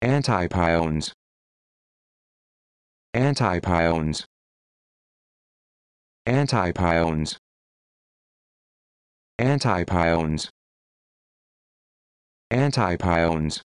Antipiones. Antipiones. Antipiones. Antipiones. Antipiones.